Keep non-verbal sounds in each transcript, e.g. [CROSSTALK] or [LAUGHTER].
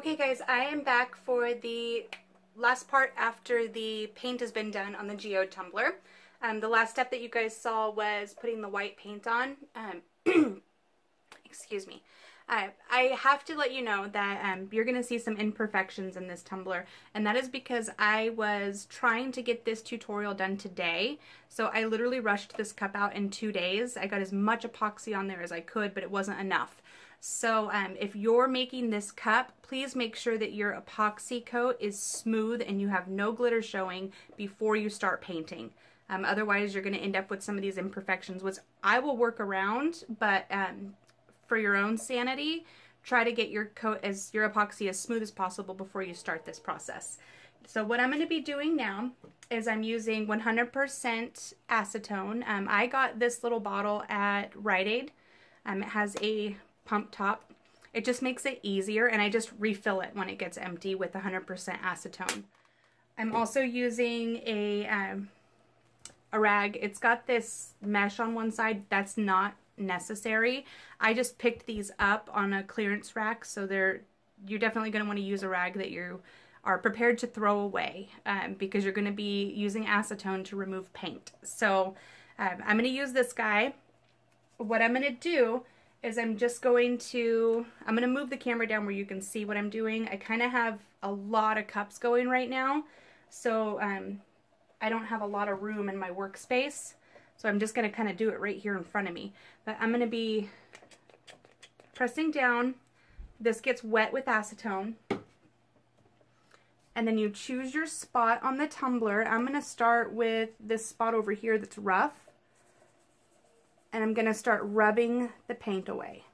Okay guys, I am back for the last part after the paint has been done on the Geode tumbler. Um, the last step that you guys saw was putting the white paint on. Um, [CLEARS THROAT] excuse me. Uh, I have to let you know that um, you're going to see some imperfections in this tumbler, and that is because I was trying to get this tutorial done today, so I literally rushed this cup out in two days. I got as much epoxy on there as I could, but it wasn't enough. So um, if you're making this cup, please make sure that your epoxy coat is smooth and you have no glitter showing before you start painting. Um, otherwise, you're going to end up with some of these imperfections, which I will work around, but um, for your own sanity, try to get your coat as your epoxy as smooth as possible before you start this process. So what I'm going to be doing now is I'm using 100% acetone. Um, I got this little bottle at Rite Aid. Um, it has a pump top. It just makes it easier and I just refill it when it gets empty with 100% acetone. I'm also using a, um, a rag. It's got this mesh on one side. That's not necessary. I just picked these up on a clearance rack so they're you're definitely going to want to use a rag that you are prepared to throw away um, because you're going to be using acetone to remove paint. So um, I'm going to use this guy. What I'm going to do is I'm just going to, I'm going to move the camera down where you can see what I'm doing. I kind of have a lot of cups going right now, so um, I don't have a lot of room in my workspace. So I'm just going to kind of do it right here in front of me. But I'm going to be pressing down. This gets wet with acetone. And then you choose your spot on the tumbler. I'm going to start with this spot over here that's rough and I'm going to start rubbing the paint away.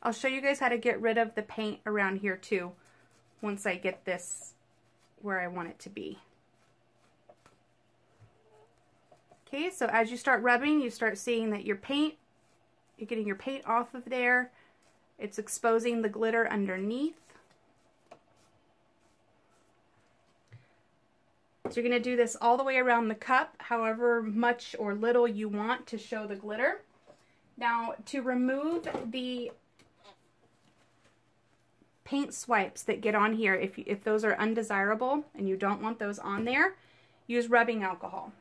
I'll show you guys how to get rid of the paint around here too once I get this where I want it to be. Okay, so as you start rubbing, you start seeing that your paint, you're getting your paint off of there. It's exposing the glitter underneath. So you're going to do this all the way around the cup, however much or little you want to show the glitter. Now, to remove the paint swipes that get on here, if, if those are undesirable and you don't want those on there, use rubbing alcohol.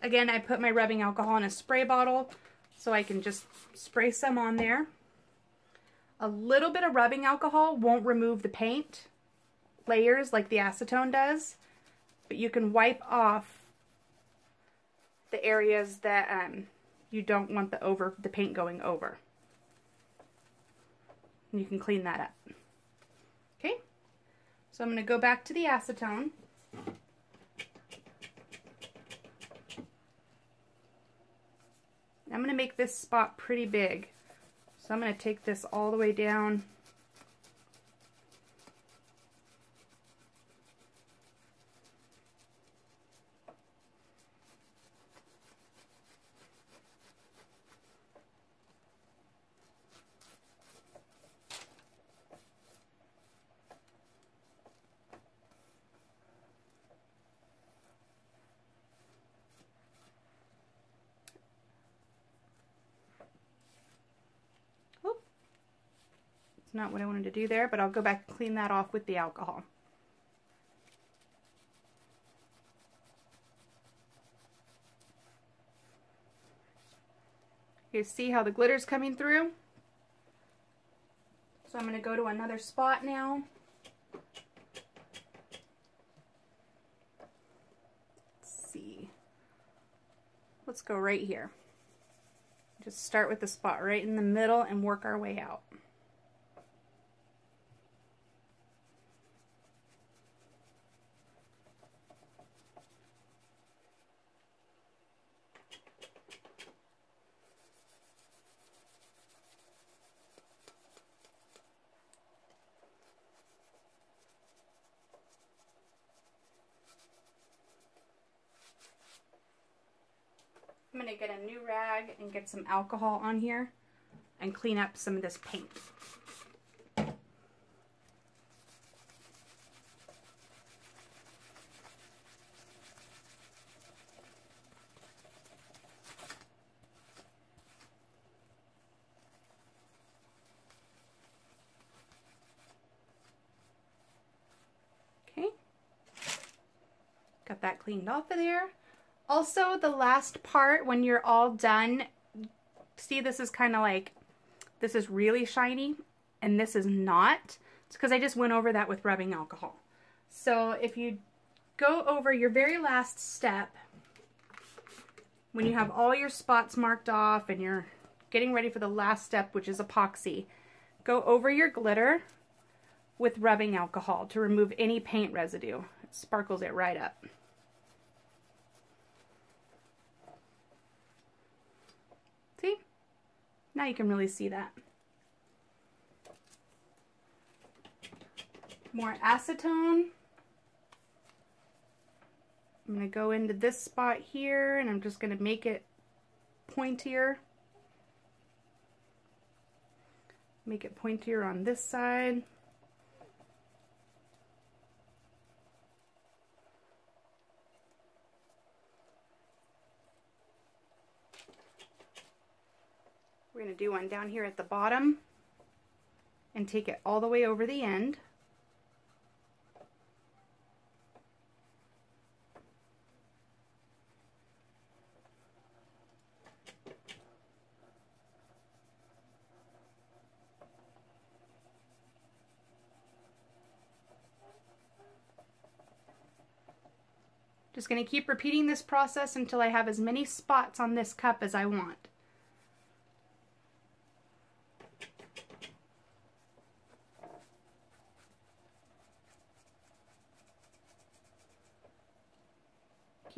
Again, I put my rubbing alcohol in a spray bottle so I can just spray some on there. A little bit of rubbing alcohol won't remove the paint layers like the acetone does, but you can wipe off the areas that um, you don't want the over the paint going over and you can clean that up. Okay, so I'm going to go back to the acetone. I'm going to make this spot pretty big. So I'm going to take this all the way down It's not what I wanted to do there, but I'll go back and clean that off with the alcohol. You see how the glitter's coming through? So I'm going to go to another spot now. Let's see. Let's go right here. Just start with the spot right in the middle and work our way out. I'm going to get a new rag and get some alcohol on here and clean up some of this paint. Okay. Got that cleaned off of there. Also, the last part, when you're all done, see this is kind of like, this is really shiny, and this is not. It's because I just went over that with rubbing alcohol. So if you go over your very last step, when you have all your spots marked off and you're getting ready for the last step, which is epoxy, go over your glitter with rubbing alcohol to remove any paint residue. It sparkles it right up. See? Now you can really see that. More acetone. I'm going to go into this spot here and I'm just going to make it pointier. Make it pointier on this side. We're going to do one down here at the bottom and take it all the way over the end. Just going to keep repeating this process until I have as many spots on this cup as I want.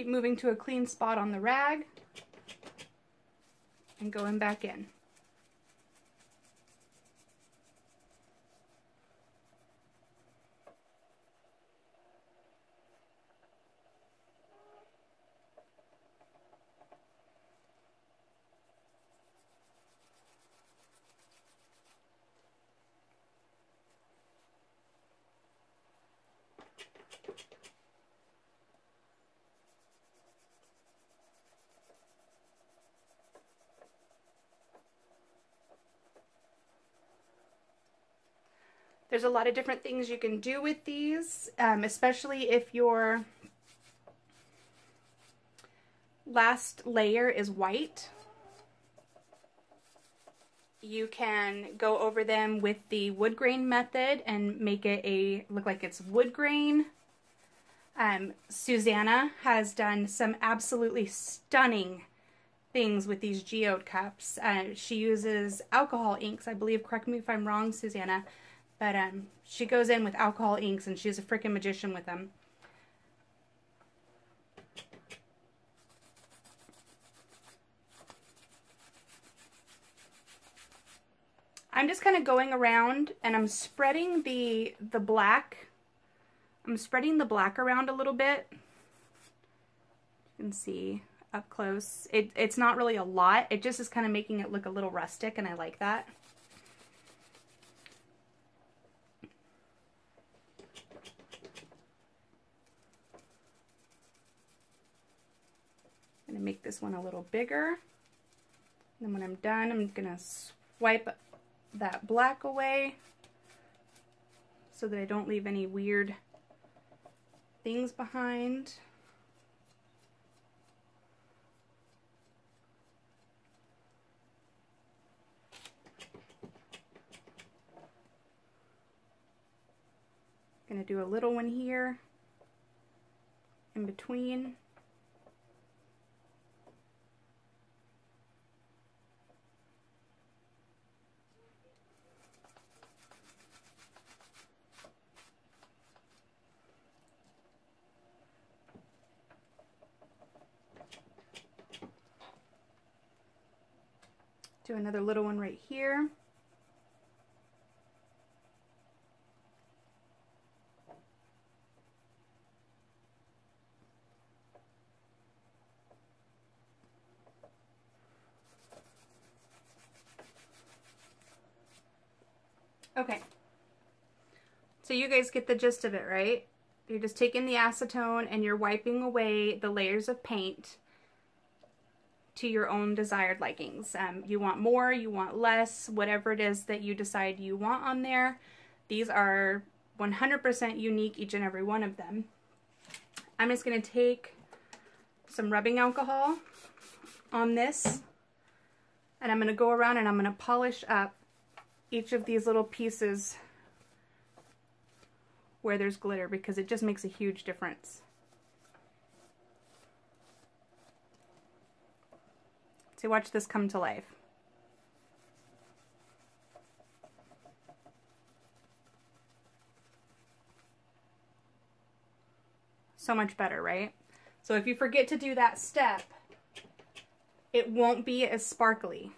Keep moving to a clean spot on the rag and going back in. There's a lot of different things you can do with these, um, especially if your last layer is white. You can go over them with the wood grain method and make it a look like it's wood grain. Um, Susanna has done some absolutely stunning things with these geode cups. Uh, she uses alcohol inks, I believe. Correct me if I'm wrong, Susanna. But um, she goes in with alcohol inks and she's a freaking magician with them. I'm just kind of going around and I'm spreading the the black. I'm spreading the black around a little bit. You can see up close. It, it's not really a lot. It just is kind of making it look a little rustic and I like that. Going to make this one a little bigger. And then when I'm done, I'm going to swipe that black away so that I don't leave any weird things behind. Gonna do a little one here in between. another little one right here. Okay. So you guys get the gist of it, right? You're just taking the acetone and you're wiping away the layers of paint to your own desired likings. Um, you want more, you want less, whatever it is that you decide you want on there. These are 100% unique, each and every one of them. I'm just going to take some rubbing alcohol on this and I'm going to go around and I'm going to polish up each of these little pieces where there's glitter because it just makes a huge difference. Watch this come to life. So much better, right? So if you forget to do that step, it won't be as sparkly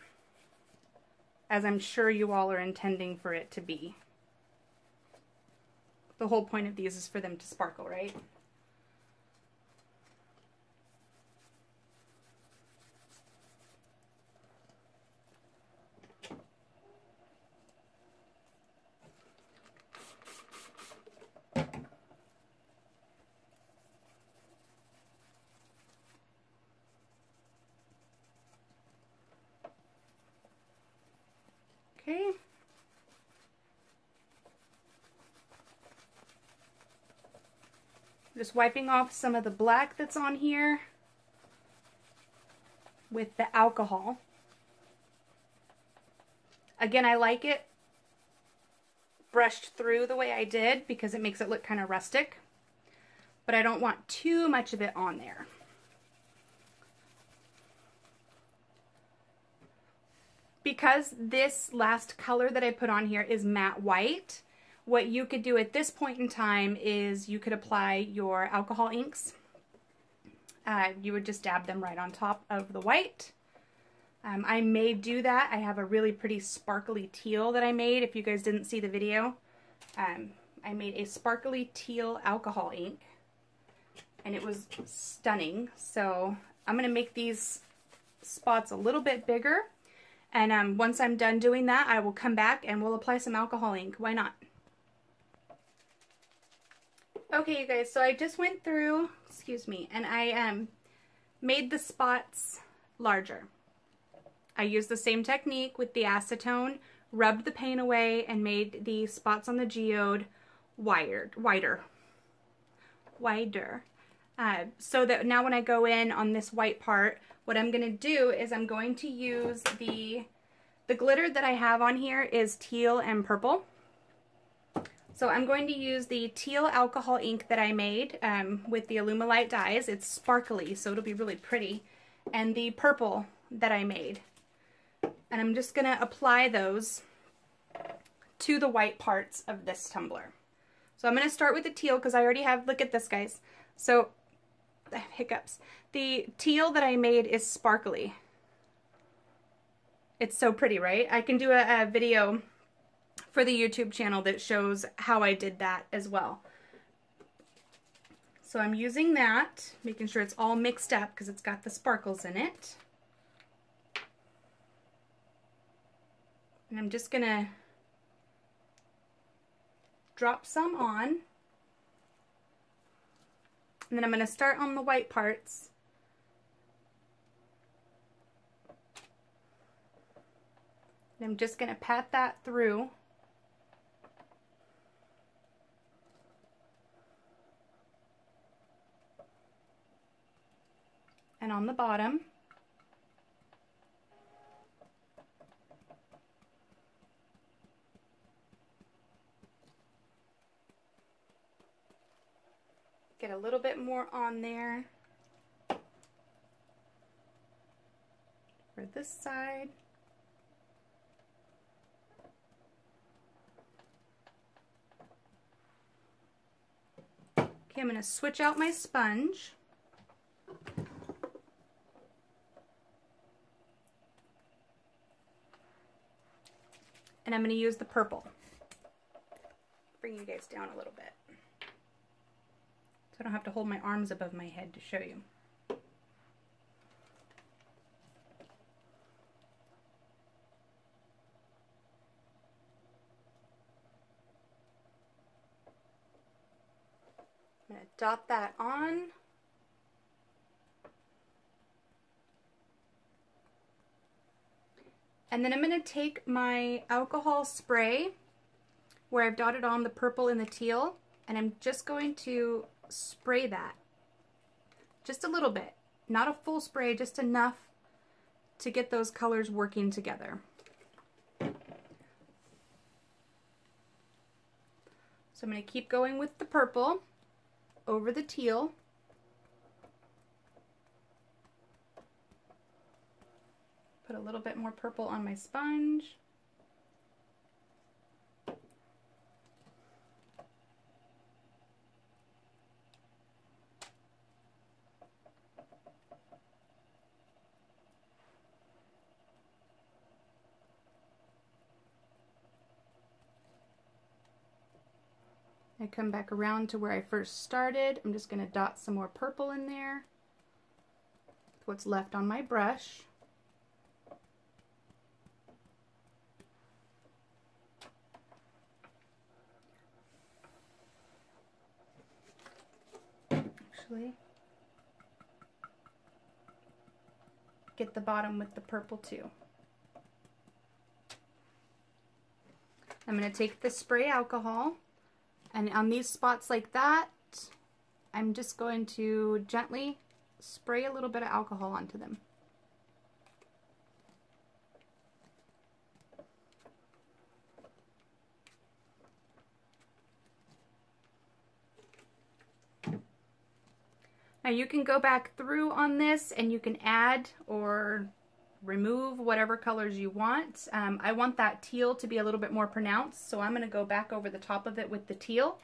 as I'm sure you all are intending for it to be. The whole point of these is for them to sparkle, right? Okay. Just wiping off some of the black that's on here with the alcohol. Again, I like it brushed through the way I did because it makes it look kind of rustic. But I don't want too much of it on there. Because this last color that I put on here is matte white, what you could do at this point in time is you could apply your alcohol inks. Uh, you would just dab them right on top of the white. Um, I may do that. I have a really pretty sparkly teal that I made if you guys didn't see the video. Um, I made a sparkly teal alcohol ink and it was stunning. So I'm going to make these spots a little bit bigger and um, once I'm done doing that I will come back and we'll apply some alcohol ink. Why not? Okay, you guys, so I just went through, excuse me, and I um, made the spots larger. I used the same technique with the acetone, rubbed the paint away, and made the spots on the geode wired, wider. Wider. Uh, so that now when I go in on this white part, what I'm going to do is I'm going to use the, the glitter that I have on here is teal and purple. So I'm going to use the teal alcohol ink that I made um, with the Alumilite dyes. It's sparkly, so it'll be really pretty. And the purple that I made. And I'm just going to apply those to the white parts of this tumbler. So I'm going to start with the teal because I already have, look at this guys. So, hiccups. The teal that I made is sparkly. It's so pretty, right? I can do a, a video for the YouTube channel that shows how I did that as well. So I'm using that, making sure it's all mixed up because it's got the sparkles in it. And I'm just going to drop some on. And then I'm going to start on the white parts. And I'm just going to pat that through. And on the bottom. Get a little bit more on there for this side. Okay, I'm going to switch out my sponge. And I'm going to use the purple. Bring you guys down a little bit. So I don't have to hold my arms above my head to show you. I'm going to dot that on. And then I'm going to take my alcohol spray where I've dotted on the purple and the teal and I'm just going to spray that. Just a little bit. Not a full spray, just enough to get those colors working together. So I'm going to keep going with the purple over the teal. Put a little bit more purple on my sponge. I come back around to where I first started. I'm just going to dot some more purple in there. With what's left on my brush. Actually, get the bottom with the purple too. I'm going to take the spray alcohol and on these spots like that, I'm just going to gently spray a little bit of alcohol onto them. Now you can go back through on this and you can add or remove whatever colors you want. Um, I want that teal to be a little bit more pronounced, so I'm going to go back over the top of it with the teal.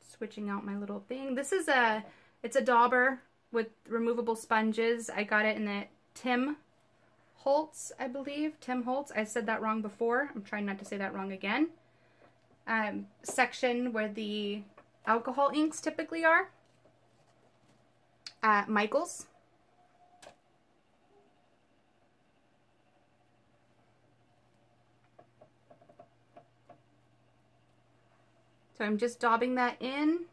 Switching out my little thing. This is a, it's a dauber with removable sponges. I got it in the Tim Holtz, I believe. Tim Holtz. I said that wrong before. I'm trying not to say that wrong again. Um, section where the alcohol inks typically are at Michaels. So I'm just daubing that in.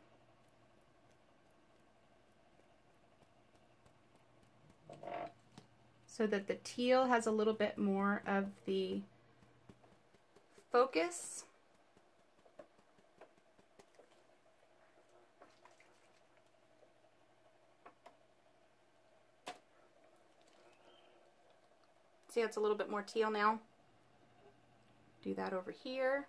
So that the teal has a little bit more of the focus. See, it's a little bit more teal now. Do that over here.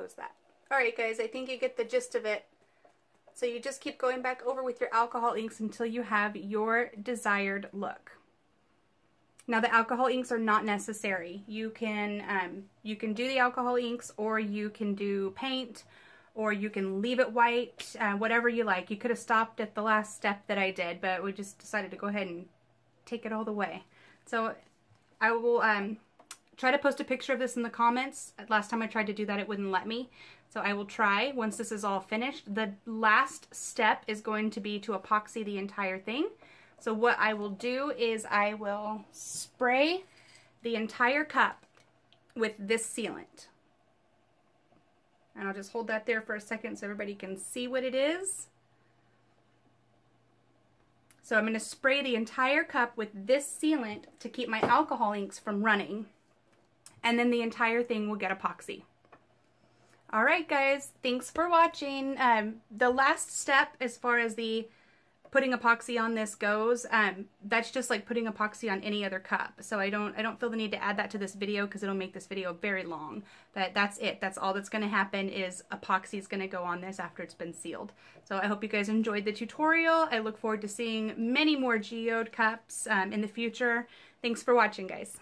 Close that. Alright guys, I think you get the gist of it. So you just keep going back over with your alcohol inks until you have your desired look. Now the alcohol inks are not necessary. You can um, you can do the alcohol inks or you can do paint or you can leave it white, uh, whatever you like. You could have stopped at the last step that I did, but we just decided to go ahead and take it all the way. So I will um, Try to post a picture of this in the comments. Last time I tried to do that, it wouldn't let me. So I will try once this is all finished. The last step is going to be to epoxy the entire thing. So what I will do is I will spray the entire cup with this sealant. And I'll just hold that there for a second so everybody can see what it is. So I'm going to spray the entire cup with this sealant to keep my alcohol inks from running and then the entire thing will get epoxy. Alright guys, thanks for watching. Um, the last step as far as the putting epoxy on this goes, um, that's just like putting epoxy on any other cup. So I don't I don't feel the need to add that to this video because it'll make this video very long. But that's it. That's all that's going to happen is epoxy is going to go on this after it's been sealed. So I hope you guys enjoyed the tutorial. I look forward to seeing many more geode cups um, in the future. Thanks for watching guys.